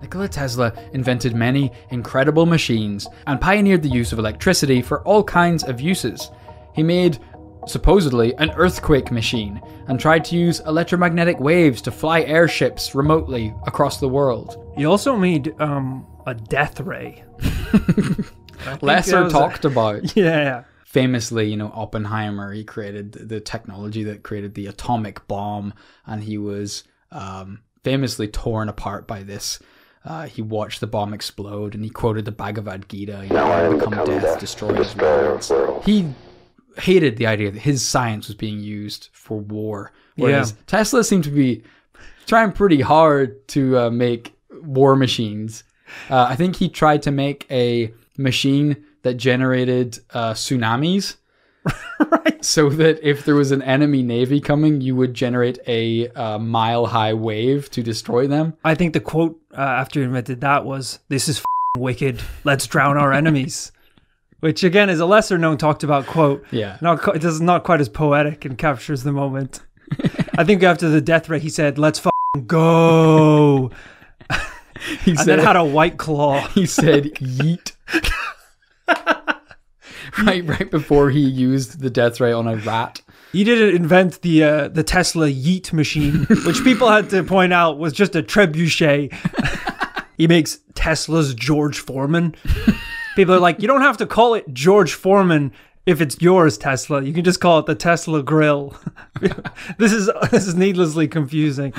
Nikola Tesla invented many incredible machines and pioneered the use of electricity for all kinds of uses. He made, supposedly, an earthquake machine and tried to use electromagnetic waves to fly airships remotely across the world. He also made um, a death ray. Lesser was talked about. Yeah. famously, you know, Oppenheimer, he created the technology that created the atomic bomb, and he was um, famously torn apart by this. Uh, he watched the bomb explode, and he quoted the Bhagavad Gita, you know, "I become death, destroyers worlds." He hated the idea that his science was being used for war, whereas Yeah. Tesla seemed to be trying pretty hard to uh, make war machines. Uh, I think he tried to make a machine that generated uh, tsunamis. Right. So that if there was an enemy navy coming, you would generate a uh, mile high wave to destroy them. I think the quote uh, after he invented that was, "This is f***ing wicked. Let's drown our enemies," which again is a lesser known talked about quote. Yeah. Not it is not quite as poetic and captures the moment. I think after the death ray, he said, "Let's f***ing go," He and said, then had a white claw. he said yeet. right, right before he used the death ray on a rat. He didn't invent the uh, the Tesla Yeet machine, which people had to point out was just a trebuchet. he makes Tesla's George Foreman. People are like, you don't have to call it George Foreman if it's yours, Tesla. You can just call it the Tesla Grill. this is this is needlessly confusing.